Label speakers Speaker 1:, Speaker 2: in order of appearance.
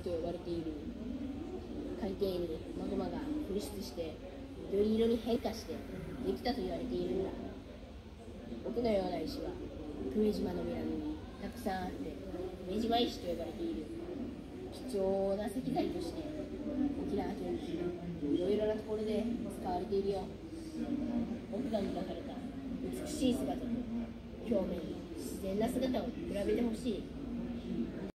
Speaker 1: と呼ばれている海底にマグマが噴出して緑色に変化してできたと言われているんだ。僕のような石は久米島の南にたくさんあって久米島石と呼ばれている。貴重な石材として沖縄県にいろいろなところで使われているよ。僕が磨かれた美しい姿と表面の自然な姿を比べてほしい。